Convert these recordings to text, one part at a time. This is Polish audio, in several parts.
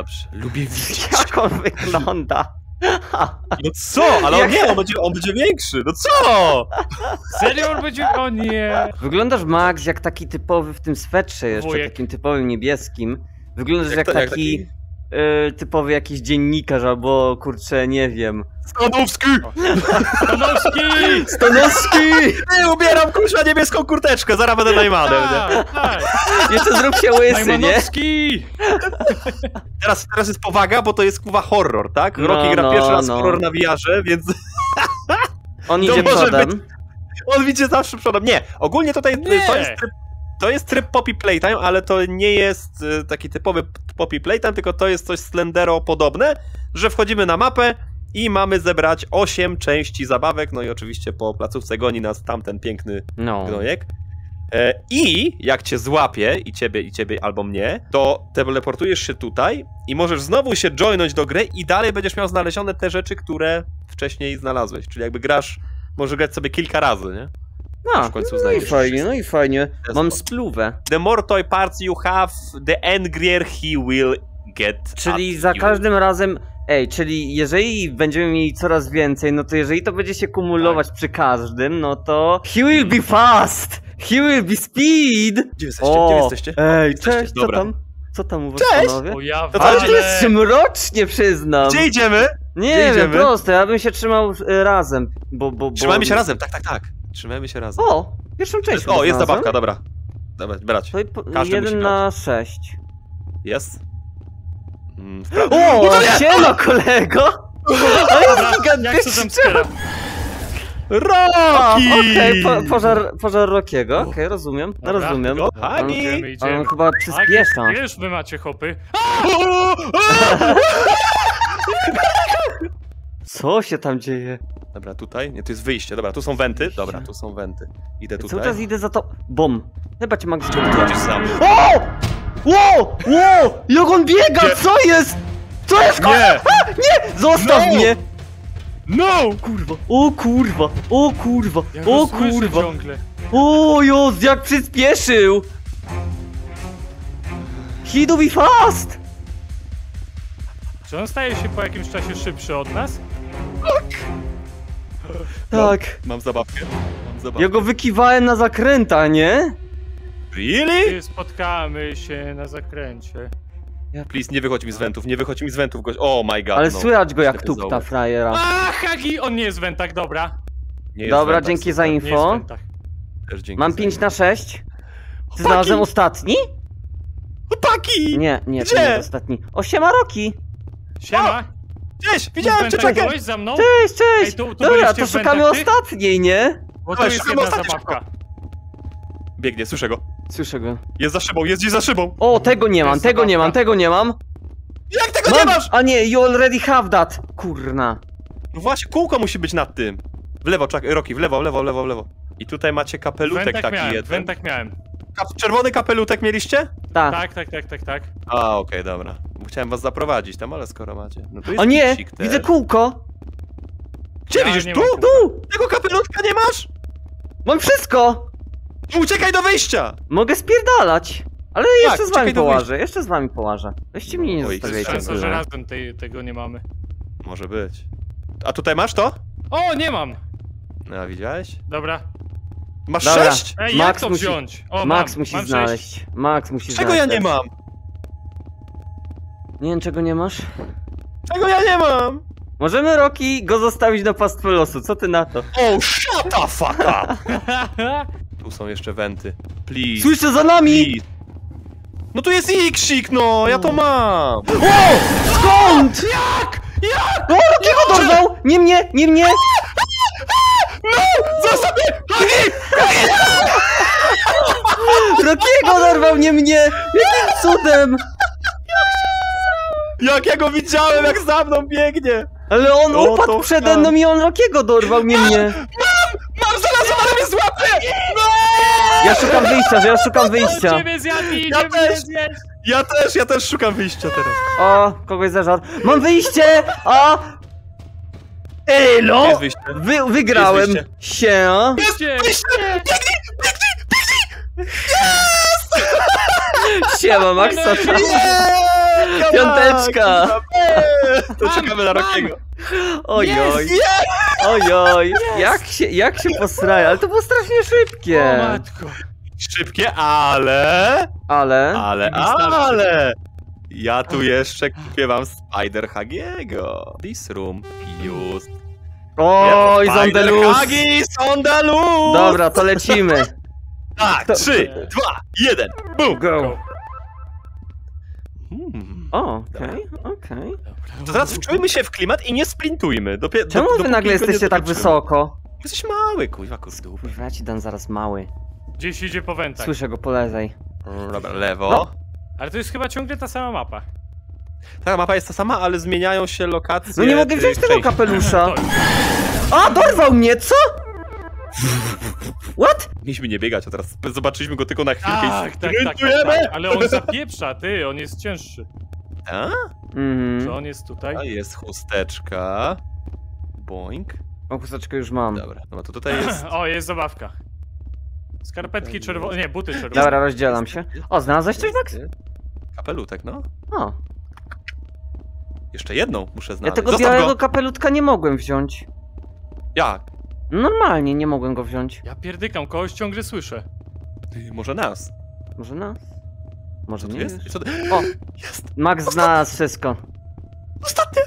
Dobrze, lubię widzieć. Jak on wygląda? No co? Ale on Jak- nie, on będzie, on będzie większy. No co? Serio on będzie... O nie! Wyglądasz, Max, jak taki typowy w tym swetrze jeszcze, Wujek. takim typowym niebieskim. Wyglądasz jak, to- taki y, typowy jakiś dziennikarz albo, kurczę, nie wiem. Stanowski! Stanowski! Stanowski! Nie, ubieram kurwa niebieską kurteczkę, zaraz będę Najmanem, nie? Tak, tak. Jeszcze zrób się łysy, nie? Najmanowski! Teraz, teraz jest powaga, bo to jest kuwa horror, tak? No, Rocky gra no, pierwszy raz no. horror na wiarze, więc On To idzie może przodem. on widzi zawsze przodem. Nie, ogólnie tutaj Nie. to jest tryb, to jest tryb Poppy Playtime, ale to nie jest e, taki typowy Poppy Playtime, tylko to jest coś Slendero podobne, że wchodzimy na mapę i mamy zebrać 8 części zabawek, no i oczywiście po placówce goni nas tamten piękny No. gnojek. E, I jak cię złapie, i ciebie, i ciebie, albo mnie, to teleportujesz się tutaj i możesz znowu się joinąć do gry i dalej będziesz miał znalezione te rzeczy, które wcześniej znalazłeś. Czyli jakby grasz, możesz grać sobie kilka razy, nie? No, w końcu no i fajnie, no i fajnie. Mam spluwę. The more toy parts you have, the angrier he will get Czyli at za you. każdym razem. Ej, czyli jeżeli będziemy mieli coraz więcej, no to jeżeli to będzie się kumulować Tak. przy każdym, no to. He will be fast! He will be speed! Gdzie jesteście? Gdzie jesteście? Ej, Jesteście? cześć, co Dobra. tam? Co tam u was Cześć! panowie? O ja To co, Ale to jest mrocznie, przyznam. Gdzie idziemy? Nie gdzie wiem, idziemy? proste, ja bym się trzymał e, razem, bo, bo, bo... Trzymajmy się razem, tak, tak, tak. Trzymajmy się razem. O, pierwszą część o, jest zabawka, dobra. Dobra, brać. Po, Każdy musi jeden na sześć. Jest. Mm. O, No nie! siema kolego! Ale jest gigantyczny Rocky! Okej, po, pożar, pożar Rockiego, okej, rozumiem, Dobra. rozumiem. Kochani! Idziemy, On idziemy. chyba przyspiesza. Tak, Już wy macie hopy. Co się tam dzieje? Dobra, tutaj? Nie, tu jest wyjście. Dobra, tu są wenty. Dobra, tu są wenty. Idę Cały tutaj. czas idę za to... Bom. Chyba cię Max Chodzisz sam. O! Ło! Ło! Jak on biega, Gdzie? co jest? Co jest? Nie! Zostaw No! mnie! No! Kurwa, o kurwa, o kurwa, Ja o kurwa. ciągle. O Jos, jak przyspieszył! He do be fast! Czy on staje się po jakimś czasie szybszy od nas? Tak. Mam zabawkę. Mam zabawkę. Ja go wykiwałem na zakręta, nie? Really? Spotkamy się na zakręcie. Please, nie wychodź mi z wentów, nie wychodź mi z wentów, gość. Oh my god, Ale no. słychać go jak tupta frajera. A, Hagi! On nie jest w wentach, dobra. Nie jest Dobra, wentach, dzięki za Nie jest w info. Też dzięki Mam za 5 info. na 6. Ty znalazłem ostatni? Chłopaki! Nie, nie, to Gdzie? nie jest ostatni. O, siema Roki! Siema! Cześć, widziałem cię, czekaj! za mną? Cześć, cześć! Ej, tu- tu Dobra, to szukamy ostatniej, nie? Bo Dawaj, jest jedna zabawka. Biegnie, słyszę go. Słyszę go. Jest za szybą, jest gdzieś za szybą. O, tego nie To mam, jest tego nie mam, tego nie mam. Jak tego nie Mam! masz? A nie, you already have that. Kurna. No właśnie, kółko musi być nad tym. W lewo, czekaj, Roki, w lewo, w lewo, w lewo, w lewo. I tutaj macie kapelutek wentach taki miałem, jeden. wentach miałem. Kap- czerwony kapelutek mieliście? Tak. Tak, tak, tak, tak, tak. A, okej, dobra. Chciałem was zaprowadzić tam, ale skoro macie. No tu jest O nie, widzę kółko. Gdzie Ja widzisz? Tu? Tu! Tego kapelutka nie masz? Mam wszystko! Uciekaj do wyjścia! Mogę spierdalać. Ale jeszcze z wami połażę, jeszcze z wami połażę. Weźcie mnie nie zostawiajcie. szansa, że razem tej, tego nie mamy. Może być. A tutaj masz to? O, nie mam! No, widziałeś? Dobra. Masz Dobra. sześć? Ej, Max jak to musi- wziąć? O, Max mam, musi mam znaleźć. Max musi Czego ja znaleźć. nie mam? Nie wiem czego nie masz. Czego ja nie mam? Możemy Roki go zostawić na pastwę losu, co ty na to? Oh, shut the fuck up! Tu są jeszcze wenty. Please. Słyszę za nami! Please. No tu jest Iksik, no! Ja to mam! O! Skąd? Jak? Jak? O, Rokiego dorwał! Nie mnie, nie mnie! Zostaw mnie! Hagi! Rokiego dorwał, nie mnie! Jakim cudem? Jak ja go widziałem, jak za mną biegnie! Ale on O, upadł to przede mną i on Rokiego dorwał, nie mnie! Mam zaraz, ale mnie złapie! No! Ja szukam wyjścia, że ja szukam wyjścia. Ciebie zjadli, Ja też. Ja też, ja też szukam wyjścia teraz. O, kogoś zażarł. Mam wyjście! A! Elo! Wyjście. Wy, wygrałem Jest się! Idzie! Siema, Max, co tam? Piąteczka! To czekamy na. Rokiego. Ojoj, ojoj. Jak się, jak się posraje, ale to było strasznie O szybkie. matko. Szybkie, ale... Ale... Ale, ale... Ja tu jeszcze kupię wam Spider Hagiego. This room used. Oj, Zondelus. Hagi, Zondelus! Dobra, to lecimy. Tak, trzy, dwa, jeden, boom! Go. Hmm. O, okej, okej. To teraz wczujmy się w klimat i nie sprintujmy. Dopie- Czemu do- wy nagle jesteście tak wysoko? Jesteś mały, kuźwa, kurdup. Kurwa, ja ci dam zaraz mały. Gdzieś idzie po wentach. Słyszę go po lewej. Dobra, lewo. No. Ale to jest chyba ciągle ta sama mapa. Ta mapa jest ta sama, ale zmieniają się lokacje. No nie mogę wziąć tego kapelusza. A, dorwał mnie, co? What? Mieliśmy nie biegać, a teraz zobaczyliśmy go tylko na chwilkę tak, i tak, tak, tak, tak. Ale on zapieprza, ty, on jest cięższy. A? Czy Mhm. on jest tutaj? A jest chusteczka. Boink. O, chusteczkę już mam. Dobra, no to tutaj jest... O, jest zabawka. Skarpetki czerwone, nie, buty czerwone. Dobra, rozdzielam się. O, znalazłeś coś, Max? Kapelutek, no. O, Jeszcze jedną muszę ja znaleźć. tego Zostaw białego go! kapelutka nie mogłem wziąć. Jak? Normalnie nie mogłem go wziąć. Ja pierdykam, kogoś ciągle słyszę. Ty, Może nas. Może nas? Może Co nie? jest? wiesz? Co. O, Jest! Max znalazł wszystko. Ostatnie!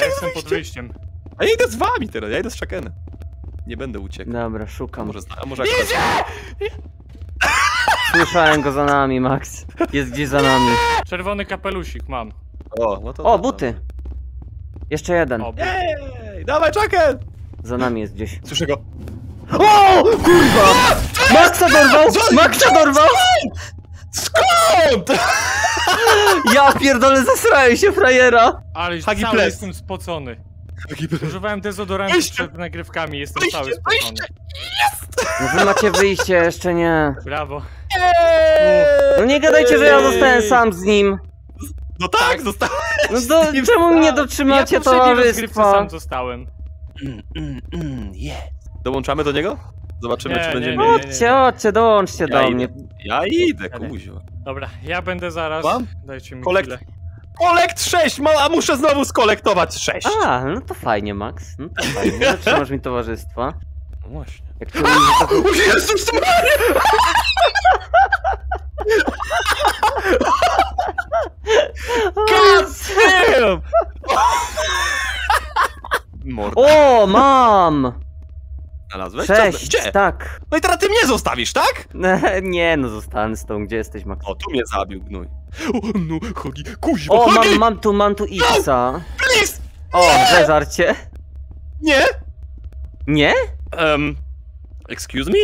Ja jestem pod wyjściem. A ja idę z wami teraz, ja idę z Chuckenem. Nie będę uciekał. Dobra, A szukam. może, zna- a może akurat... Słyszałem go za nami, Max. Jest gdzieś za nami. Czerwony kapelusik mam. O, no to... O, buty. Jeszcze jeden. O, Jej! Dawaj, Chucken! Za nami jest gdzieś. Słyszę go. O, kurwa! Maxa dorwał! Maxa dorwał! Skąd? Ja pierdolę, zesrałem się frajera! ale Hagi cały Plus. jestem spocony. Używałem dezodorantu Wyjście! przed nagrywkami, jestem Wyjście, cały spocony. wyjście! No wy macie wyjście, jeszcze nie. Brawo. No nie gadajcie, że ja zostałem sam z nim. No tak, zostałem. No to czemu mnie Ja dotrzymacie w poprzedniej rozgrywce towarzystwa? sam zostałem. Dołączamy do niego? Zobaczymy, Nie, czy nie, będzie nie, miał. nie. Chodźcie, chodźcie, dołączcie Ja do idę. mnie. Ja idę, kuźwa. Dobra, ja będę zaraz. Mam? Dajcie mi Kolekt- chwilę. Kolekt 6! Ma, a muszę znowu skolektować 6! A, no to fajnie, Max. No to fajnie, dotrzymasz mi towarzystwa. No właśnie. Jak to... O Jezus Maria! God damn! Morda. O, mam! Znalazłeś? Co? Cześć, Gdzie? tak. No i teraz ty mnie zostawisz, tak? Nie, no zostanę z tą, gdzie jesteś, Max? O, tu mnie zabił gnój. O, no, Hogi, kuźwa, O, mam, mam tu, mam tu Xa. Please! O, zeżarcie. Nie? Nie? Um, excuse me?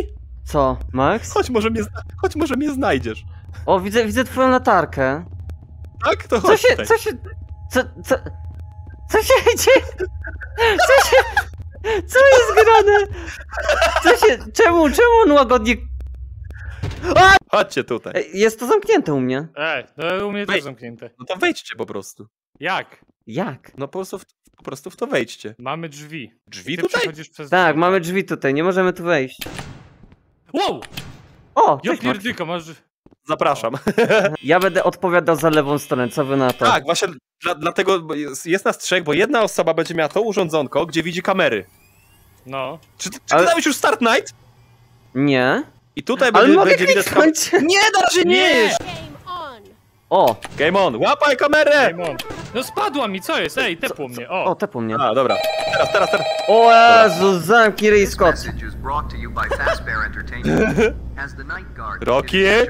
Co, Max? Chodź, może mnie, chodź, może mnie znajdziesz. O, widzę, widzę twoją latarkę. Tak? To Co chodź się, tutaj. co się, co, co, co się dzieje? Co się, co jest grane? Co się, czemu, czemu on łagodnie... Chodźcie tutaj. Ej, Jest to zamknięte u mnie. Ej, no u mnie też Wej- zamknięte. No to wejdźcie po prostu. Jak? Jak? No po prostu w, po prostu w to wejdźcie. Mamy drzwi. Drzwi Ty tutaj? przechodzisz przez Tak, drzwi. mamy drzwi tutaj, nie możemy tu wejść. Wow! O, Ja cześć, masz... Zapraszam. Ja będę odpowiadał za lewą stronę, co wy na to? Tak, właśnie dla, dlatego jest, jest nas trzech, bo jedna osoba będzie miała to urządzonko, gdzie widzi kamery. No. Czy, ty- czy Ale- ty dałeś już Start Night? Nie? I tutaj Ale będzie, mogę będzie widać! Nie, na razie nie! Nie! Game on. O, Game on, łapaj kamerę! Game on. No spadła mi, co jest? Ej, tepło mnie, o, o! tepł mnie. A, dobra. Teraz, teraz, teraz. O Jezu, ryj This Scott. Rocky?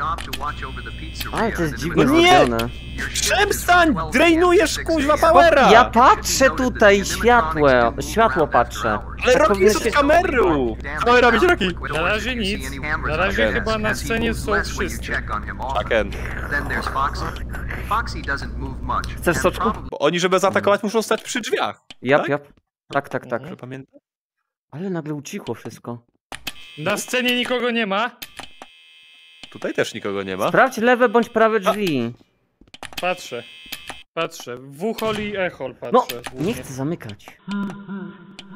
Ale to jest dziwnie No nie! zrobione. Przestań! from 12 Drainujesz, kuźwa, to 6 a.m. powera! Ja patrzę tutaj, światło, światło patrzę. Ale Tak Rocky powinno jest się- od kameru! Kamera będzie Rocky! Na razie nic. Na razie chyba na scenie są wszyscy. Chucken. Chcesz soczku? Bo oni, żeby zaatakować, muszą stać przy drzwiach. Jap, Tak? jap. Tak, tak, tak. Mhm. Pamiętam? Ale nagle ucichło wszystko. Na scenie nikogo nie ma. Tutaj też nikogo nie ma. Sprawdź lewe bądź prawe drzwi. Patrzę. Patrzę. W-hol i E-hol No, patrzę. nie głównie. chcę zamykać. Drzwi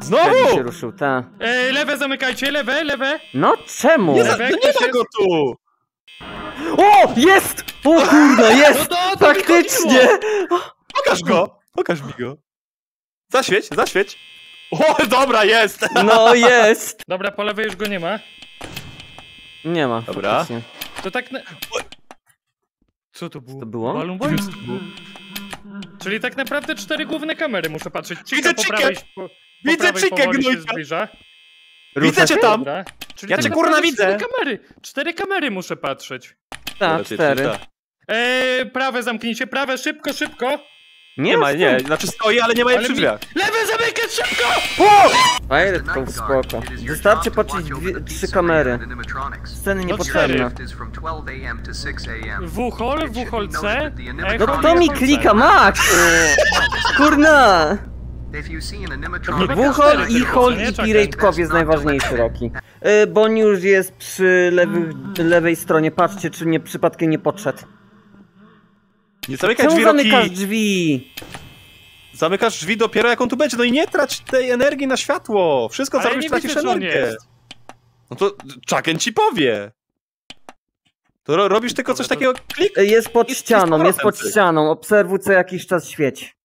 się Znowu! ruszył, ta. Ej, lewe zamykajcie, lewe, lewe! No czemu? Nie, Lewe, no nie ma go tu! O! Jest! O kurde, jest! No to to Faktycznie! Pokaż go! Pokaż mi go. Zaświeć, zaświeć. O, dobra, jest! No jest! Dobra, po lewej już go nie ma. Nie ma. Dobra. faktycznie. To tak na... Co to było? to było? Balloon Boys? Czyli tak naprawdę cztery główne kamery muszę patrzeć. Chica Widzę po Widzę się gnojka! zbliża. Widzę cię tam! Dobra. Czyli Ja tak cię, kurna, widzę! Cztery kamery! Cztery kamery muszę patrzeć. Tak, cztery. Eee, prawe zamknijcie, prawe, szybko, szybko! Nie ma, nie, znaczy stoi, ale nie ma jej przy drzwiach. Lewe zamykać, szybko! Pirate Cove spoko. Wystarczy patrzeć trzy kamery. Sceny niepotrzebne. W-hol, w-hol C, No to mi klika, Max! Kurna! Wuchol, i hol nie? i Cove jest najważniejszy, Roki. Y, Bo on już jest przy lewy, lewej stronie. Patrzcie, czy mnie przypadkiem nie podszedł. Nie zamykaj Czemu drzwi, zamykasz Roki. drzwi? Zamykasz drzwi dopiero jak on tu będzie. No i nie trać tej energii na światło. Wszystko co Ale ja robisz, nie tracisz widzę, czy on energię. jest. No to Chucken ci powie. To ro robisz tylko coś takiego, klik. Jest pod ścianą, jest pod 100%. ścianą. Obserwuj co jakiś czas świeć.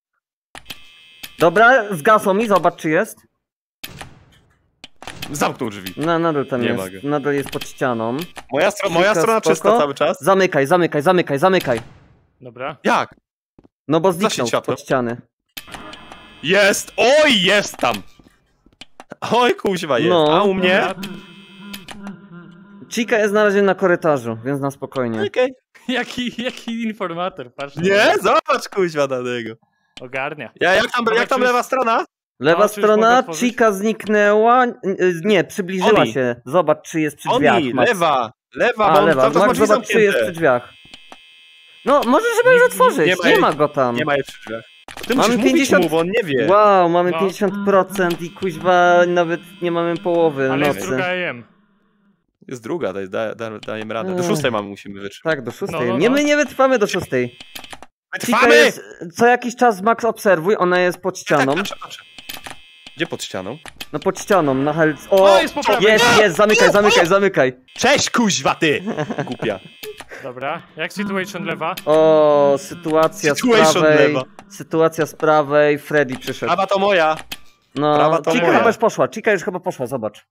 Dobra, zgasło mi, zobacz czy jest. Zamknął drzwi. No, nadal tam Nie jest, go. nadal jest pod ścianą. Moja, stro moja Kilka strona spoko. czysta cały czas. Zamykaj, zamykaj, zamykaj, zamykaj. Dobra. Jak? No bo zniknął światło. pod ściany. Jest! Oj, jest tam! Oj, kuźwa jest. No. A u mnie? Chica jest na razie na korytarzu, więc na spokojnie. Okej. Jaki, jaki informator, patrz. Nie? Zobacz kuźwa na niego. Ogarnia. Ja, jak tam, jak tam lewa strona? Lewa No, strona? Chica zniknęła. Nie, przybliżyła Oni. się. Zobacz, czy jest przy drzwiach. Oni, Max. lewa. Lewa, A, lewa. Max, zobacz, czy jest przy drzwiach. No, może żeby już otworzyć. nie Nie, ma jej- ma go tam. Nie ma jej przy drzwiach. Ty Mamy musisz mówić 50 mu, bo on nie wie. Wow, mamy No. 50% i kuźwa nawet nie mamy połowy Ale jest nocy. druga AM. Jest druga, daj, da, da, dajemy radę. Do Ech. szóstej mamy musimy wytrzymać. Tak, do szóstej. No, no, Nie, no. my nie wytrwamy do szóstej. Wytrwamy! jest, co jakiś czas Max obserwuj, ona jest pod ścianą. Tak, patrzę. Gdzie pod ścianą? No pod ścianą, na hel... O, O, jest po prawej. jest, jest, zamykaj, zamykaj, zamykaj. Cześć kuźwa ty! Głupia. Dobra. Jak situation lewa? O, sytuacja z Situation prawej. lewa. Sytuacja z prawej, Freddy przyszedł. Prawa to moja. No, prawa to Chica moja. chyba już poszła, Chica już chyba poszła, zobacz.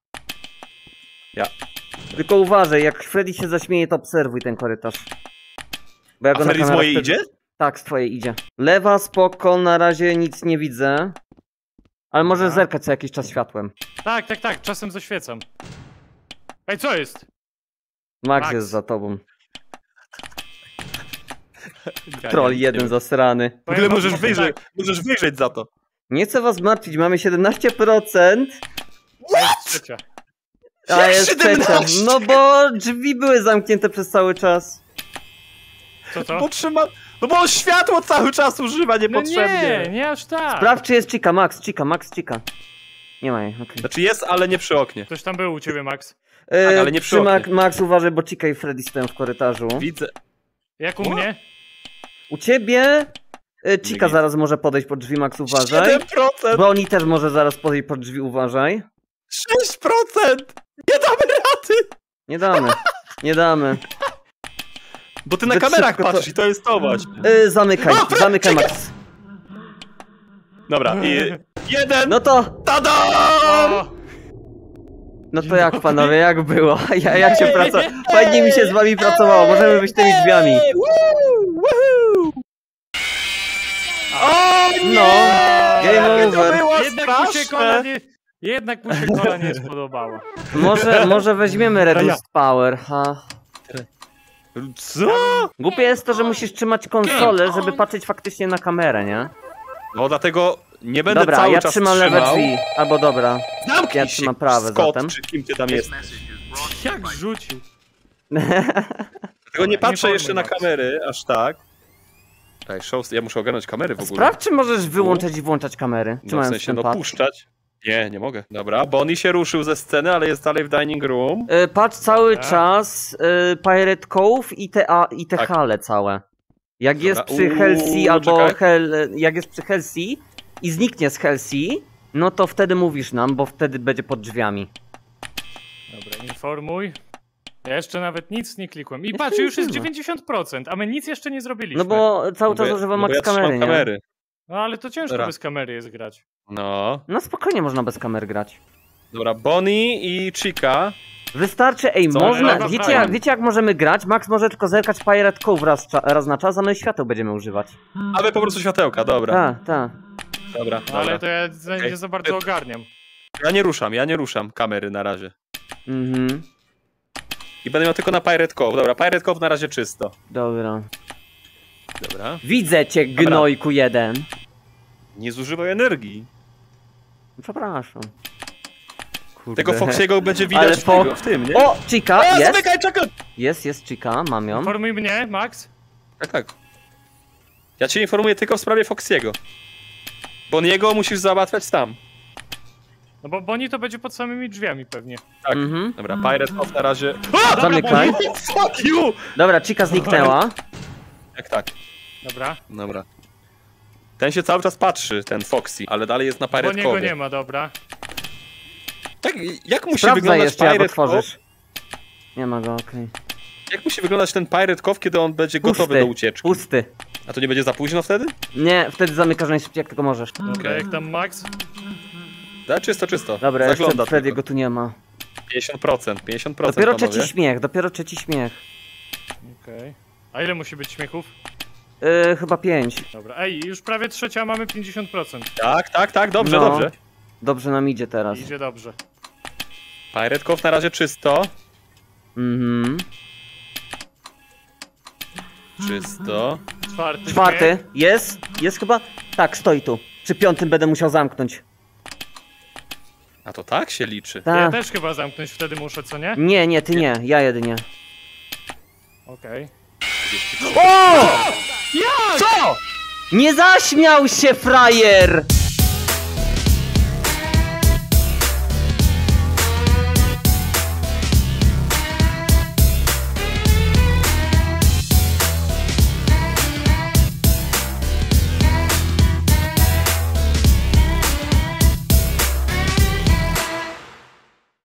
Ja. Tylko uważaj, jak Freddy się zaśmieje, to obserwuj ten korytarz. Bo ja A go na Freddy z mojej wtedy- idzie? Tak, z twojej idzie. Lewa spoko, na razie nic nie widzę. Ale może zerkać co jakiś czas światłem. Tak, tak, tak. Czasem zaświecam. Ej, co jest? Max, Max. jest za tobą. Ja Troll jeden nie zasrany. W ogóle możesz że wyjrzeć, tak. możesz wyjrzeć za to. Nie chcę was martwić, mamy 17%, A jest trzecia. a jest trzecia. 17? No bo drzwi były zamknięte przez cały czas. Co to? Bo trzyma... No bo on światło cały czas używa No niepotrzebnie. nie, nie aż tak. Sprawdź czy jest Chica, Max, Chica, Max, Chica. Nie ma jej, okej. Znaczy jest, ale nie przy oknie. Ktoś tam był u ciebie, Max. E, Tak, ale nie przy przy Max, oknie. Max uważaj, bo Chica i Freddy stoją w korytarzu. Widzę. Jak u mnie? U ciebie e, Chica zaraz może podejść pod drzwi, Max uważaj. 7%! Broni też może zaraz podejść pod drzwi, uważaj. 6%! Nie damy rady! Nie damy, nie damy. Bo ty na kamerach szybko to- patrzysz i to jest to właśnie. E, zamykaj, A, Fred, zamykaj czekaj. Max. Dobra, i jeden, No to, tada! No to jak panowie, jak było? Ja, jak się praca... Fajnie mi się z wami pracowało, możemy być tymi drzwiami. O nie! No, game over. jednak mu się kola nie... Jednak mu się kola nie spodobało. Może, może weźmiemy Reduced Power, ha. Co? Głupie jest to, że musisz trzymać konsolę, żeby patrzeć faktycznie na kamerę, nie? No dlatego nie będę Dobra, cały ja czas trzymam lewe trzymał. drzwi. Albo dobra. Zamknij Ja się, trzymam prawe Scott, zatem. czy kim ty tam jest. Jak rzucił? Dlatego nie patrzę jeszcze na kamery, aż tak. Ej, show, ja muszę ogarnąć kamery w ogóle. Sprawdź, czy możesz wyłączać i włączać kamery. No, w sensie, no puszczać. Nie, nie mogę. Dobra, Bonnie się ruszył ze sceny, ale jest dalej w dining room. Y, Patrz cały Dobra. czas y, Pirate Cove i te, a, i te Tak. hale całe. Jak Dobra, jest przy Helsea albo. Hel, jak jest przy Helsea i zniknie z Helsea, no to wtedy mówisz nam, bo wtedy będzie pod drzwiami. Dobra, informuj. Ja jeszcze nawet nic nie klikłem. I patrz, już jest 90%, a my nic jeszcze nie zrobiliśmy. No bo cały czas Bo ja- używam no bo max ja kamery, nie? kamery. No ale to ciężko Dobra. bez kamery jest grać. No. No spokojnie można bez kamer grać. Dobra, Bonnie i Chica. Wystarczy, ej, Co? można, Dobra, wiecie jak, wiecie jak możemy grać? Max może tylko zerkać Pirate Cove raz, raz na czas, a my świateł będziemy używać. A my po prostu światełka, dobra. Tak, tak. Dobra, No, dobra. ale to ja nie za bardzo ogarniam. Ja nie ruszam, ja nie ruszam kamery na razie. Mhm, I będę miał tylko na Pirate Cove. Dobra, Pirate Cove na razie czysto. dobra. Dobra. Widzę cię, gnojku jeden. Nie zużywaj energii. Przepraszam. Kurde. Tego Foxiego będzie widać Ale tego, w tym, nie? O, Chica, A, jest, zamykaj, czekaj! jest, jest Chica, mam ją. Informuj mnie, Max. Tak, tak. Ja cię informuję tylko w sprawie Foxiego. Bo jego musisz załatwiać tam. No bo Bonnie to będzie pod samymi drzwiami pewnie. Tak. Mhm. Dobra, Pirate Cove na razie... Zamykaj. Fuck you! Dobra, Chica zniknęła. Jak tak, Dobra. dobra. Ten się cały czas patrzy, ten Foxy, ale dalej jest na Pirate Bonniego Cove. nie ma, dobra. Tak, jak musi wyglądać jeszcze, Pirate Cove? Nie ma go, okej. Jak musi wyglądać ten Pirate Cove, kiedy on będzie gotowy Pusty, do ucieczki? pusty. A to nie będzie za późno wtedy? Nie, wtedy zamykasz najszybciej jak tylko możesz. Dobra, jak tam Max? Da, czysto, czysto. Dobra, jeszcze Zagląda Frediego tylko. tu nie ma. 50%, 50% Dopiero panowie. trzeci śmiech, dopiero trzeci śmiech. Okej. A ile musi być śmiechów? Yy, chyba pięć. Dobra, ej, już prawie trzecia, mamy 50%. Tak, tak, tak, dobrze, No. dobrze. Dobrze nam idzie teraz. Idzie dobrze. Pirate Cove na razie czysto. Mhm. Czysto. Czwarty. Czwarty, jest, jest chyba? Tak, stoi tu. Przy piątym będę musiał zamknąć. A to tak się liczy. Ja Tak. też chyba zamknąć wtedy muszę, co nie? Nie, nie, ty nie, ja jedynie. Okej. O! Co? Nie zaśmiał się, frajer!